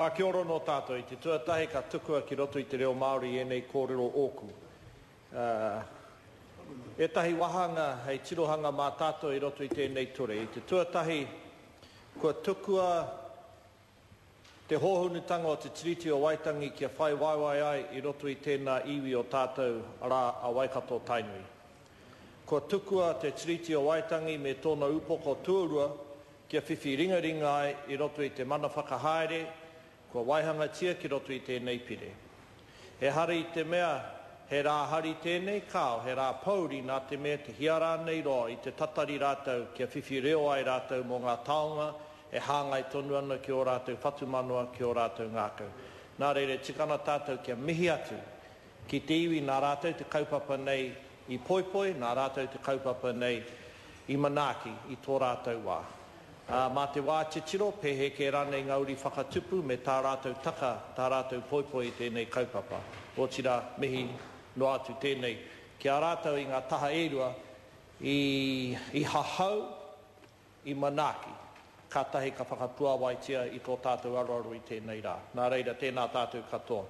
A kia ora no tātou i te tuatahi ka tukua ki roto i te reo Māori e nei kōrero ōku. Uh, e tahi wahanga hei tirohanga mā tātou i roto i tēnei ture. I te tuatahi kua tukua te hōhunutanga o te tiriti o Waitangi kia whai waiwai ai i roto i tēnā iwi o tātou rā a Waikato Tainui. Kua tukua te tiriti o Waitangi me tōna upoko tuarua kia whiwhi ringa ringa ai i roto i te mana whakahaere, kua waihanga tia ki roto i tēnei pire. He hari i te mea, he rā hari tēnei kāo, he rā pauri nā te mea te hiara nei roa i te tatari rātou kia whiwhi reo ai rātou mō ngā taonga, e hāngai tonu ana ki o rātou whatumanua ki o rātou ngākau. Nā reire, tikana tātou kia mihi atu ki te iwi nā rātou te kaupapa nei i poipoi, nā rātou te kaupapa nei i manaki i tō rātou wā. Uh, mā te wā te tiro, pehe ke rane ngauri whakatupu me tā rātou taka, tā rātou poipoi i tēnei kaupapa. O tira mihi no atu tēnei. Kia rātou i ngā taha erua i, i hahau i manaki. Ka tahi ka whakapua waitia i tō tātou aroaro i tēnei rā. Nā reira, tēnā tātou katoa.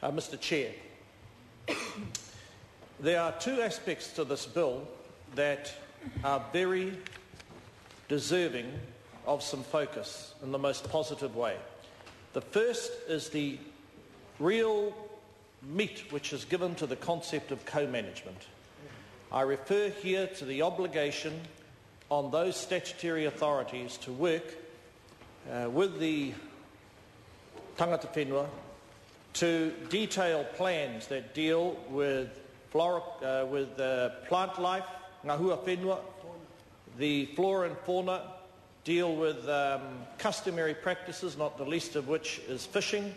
Uh, Mr Chair, there are two aspects to this bill that are very deserving of some focus in the most positive way. The first is the real meat which is given to the concept of co management. I refer here to the obligation on those statutory authorities to work uh, with the tangata whenua to detail plans that deal with, flora, uh, with uh, plant life, ngahua whenua, the flora and fauna, deal with um, customary practices, not the least of which is fishing,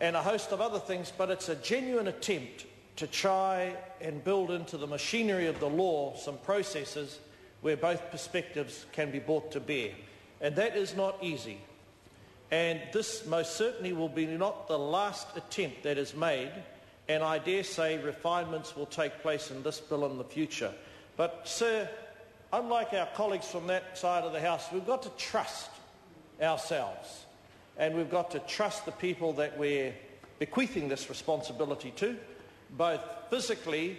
and a host of other things, but it's a genuine attempt to try and build into the machinery of the law some processes where both perspectives can be brought to bear. And that is not easy. And this most certainly will be not the last attempt that is made, and I dare say refinements will take place in this bill in the future. But, sir, unlike our colleagues from that side of the House, we've got to trust ourselves. And we've got to trust the people that we're bequeathing this responsibility to, both physically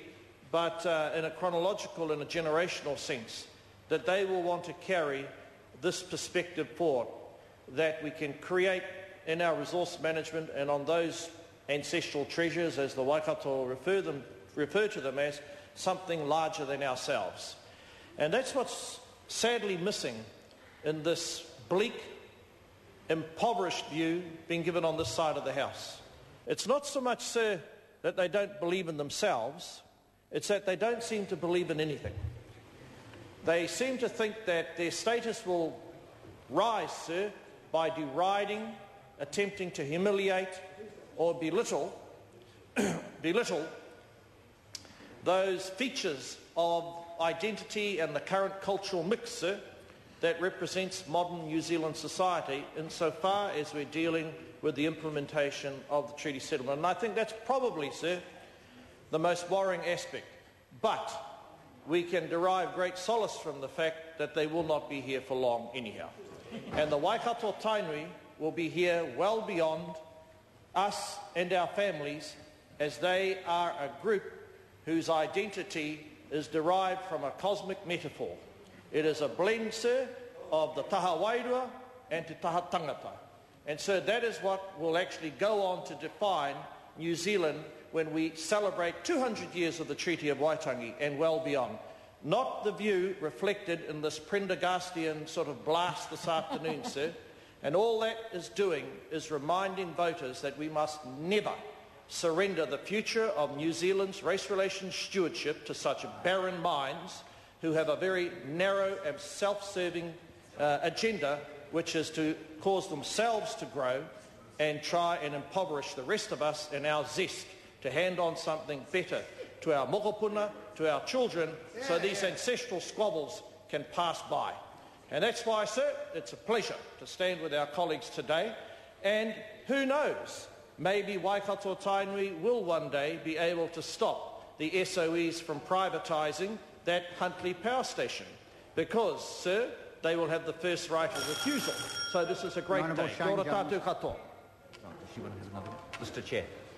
but uh, in a chronological and a generational sense, that they will want to carry this perspective forward, that we can create in our resource management and on those ancestral treasures, as the Waikato refer, them, refer to them as, something larger than ourselves. And that's what's sadly missing in this bleak, impoverished view being given on this side of the House. It's not so much, sir, that they don't believe in themselves, it's that they don't seem to believe in anything. They seem to think that their status will rise, sir, by deriding, attempting to humiliate or belittle, belittle those features of identity and the current cultural mixer that represents modern New Zealand society insofar as we're dealing with the implementation of the treaty settlement. And I think that's probably, sir, the most worrying aspect. But we can derive great solace from the fact that they will not be here for long anyhow. And the Waikato Tainui will be here well beyond us and our families as they are a group whose identity is derived from a cosmic metaphor. It is a blend, sir, of the taha wairua and te taha tangata. And so that is what will actually go on to define New Zealand when we celebrate 200 years of the Treaty of Waitangi and well beyond. Not the view reflected in this Prendergastian sort of blast this afternoon, sir. And all that is doing is reminding voters that we must never surrender the future of New Zealand's race relations stewardship to such barren minds who have a very narrow and self-serving uh, agenda which is to cause themselves to grow and try and impoverish the rest of us in our zest to hand on something better to our mokopuna, to our children, so these ancestral squabbles can pass by. And that's why, sir, it's a pleasure to stand with our colleagues today. And who knows, maybe Waikato Tainui will one day be able to stop the SOEs from privatising that Huntly power station. Because, sir, they will have the first right of refusal. So this is a great Honourable day. Shane Kia ora Jones. tātou katoa. Does she want to have another one? Mr Chair. Your Honour,